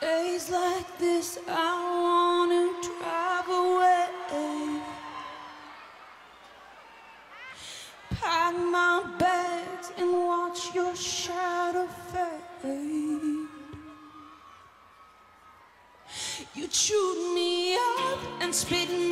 Days like this, I wanna drive away. Pack my bags and watch your shadow fade. You chewed me up and spit me.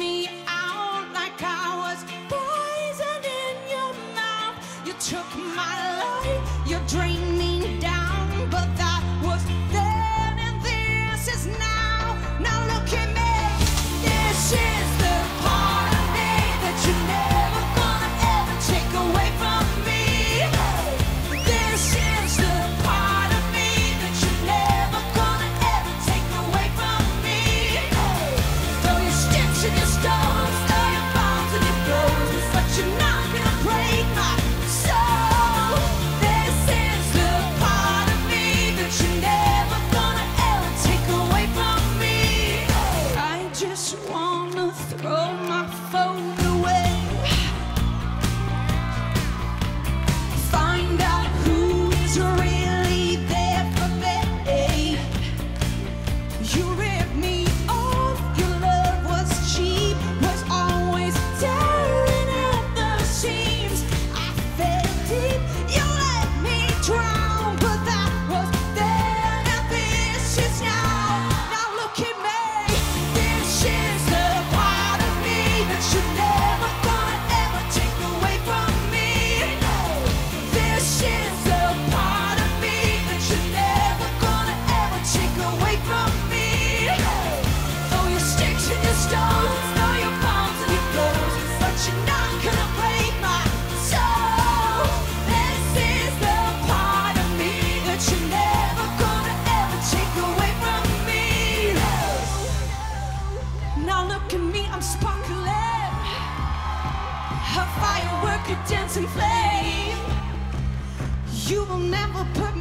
You like a dancing flame. You will never put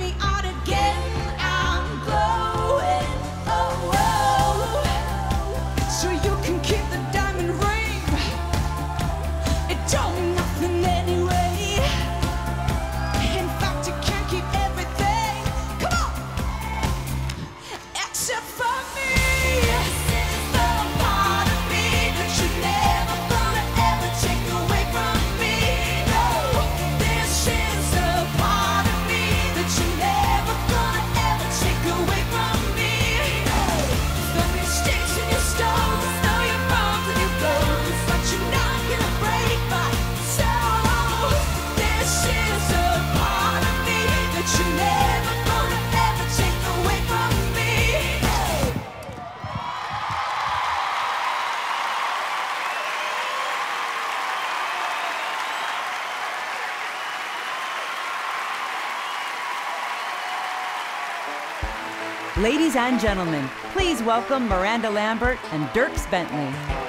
Ladies and gentlemen, please welcome Miranda Lambert and Dierks Bentley.